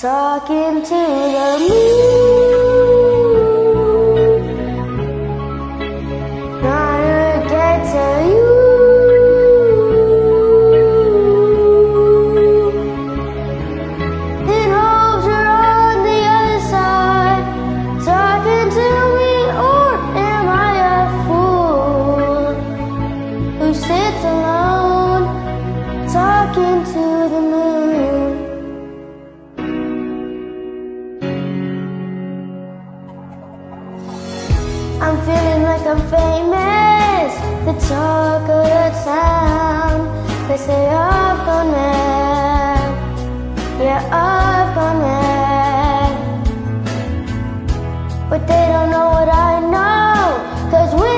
Talking to the moon. I'm feeling like I'm famous, the talk of the town. They say I've gone mad, yeah I've gone mad, but they don't know what I know, cause we.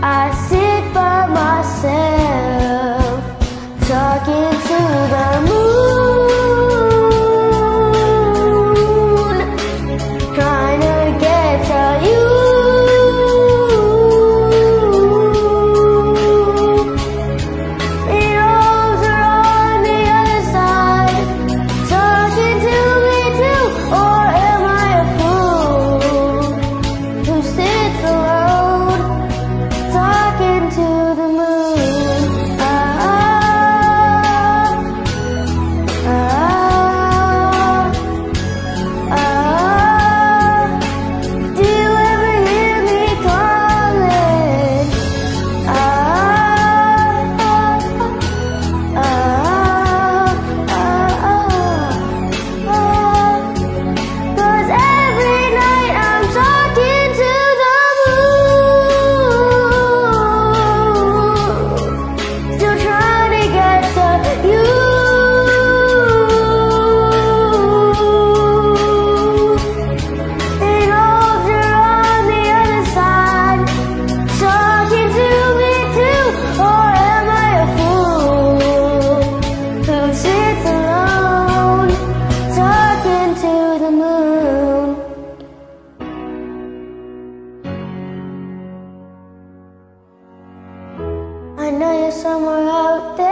I see. know you're somewhere out there.